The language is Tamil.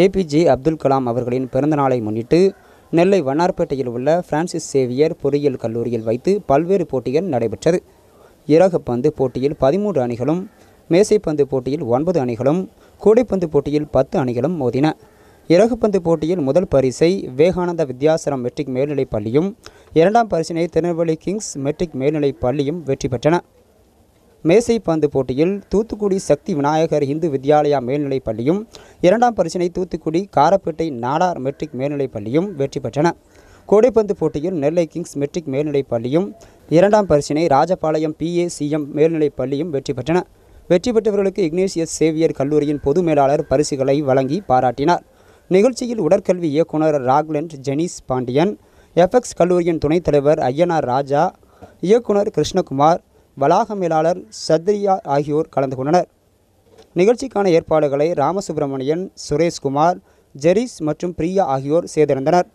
ஏபிஜே அப்துல் கலாம் அவர்களின் பிறந்தநாளை முன்னிட்டு நெல்லை வண்ணார்பேட்டையில் உள்ள பிரான்சிஸ் சேவியர் பொறியியல் கல்லூரியில் வைத்து பல்வேறு போட்டிகள் நடைபெற்றது. இறகுப்பந்து போட்டியில் பதிமூன்று அணிகளும் மேசைப்பந்து போட்டியில் ஒன்பது அணிகளும் கூடைப்பந்து போட்டியில் பத்து அணிகளும் மோதின. இறகுப்பந்து போட்டியில் முதல் பரிசை விவேகானந்த வித்யாசரம் மெட்ரிக் மேல்நிலைப் பள்ளியும் இரண்டாம் பரிசினை திருநெல்வேலி கிங்ஸ் மெட்ரிக் மேல்நிலைப் பள்ளியும் வெற்றி பெற்றன. மேசைப்பந்து போட்டியில் தூத்துக்குடி சக்தி விநாயகர் இந்து வித்யாலயா மேல்நிலைப் பள்ளியும் இரண்டாம் பரிசினை தூத்துக்குடி காரப்பேட்டை நாடார் மெட்ரிக் மேல்நிலைப் பள்ளியும் வெற்றி பெற்றன. கோடைப்பந்து போட்டியில் நெல்லை கிங்ஸ் மெட்ரிக் மேல்நிலைப் பள்ளியும் இரண்டாம் பரிசினை ராஜபாளையம் பிஏசிஎம் மேல்நிலைப் பள்ளியும் வெற்றி பெற்றன. வெற்றி பெற்றவர்களுக்கு இக்னேசியஸ் சேவியர் கல்லூரியின் பொது மேலாளர் பரிசுகளை வழங்கி பாராட்டினார். நிகழ்ச்சியில் உடற்கல்வி இயக்குனர் ராக்லண்ட் ஜெனிஸ் பாண்டியன் எஃப்எக்ஸ் கல்லூரியின் துணைத் தலைவர் ஐயனார் ராஜா இயக்குனர் கிருஷ்ணகுமார் வளாக மேலாளர் சத்ரியா ஆகியோர் கலந்து கொண்டனர். நிகழ்ச்சிக்கான ஏற்பாடுகளை ராமசுப்பிரமணியன் சுரேஷ்குமார் ஜெரிஸ் மற்றும் பிரியா ஆகியோர் செய்திருந்தனர்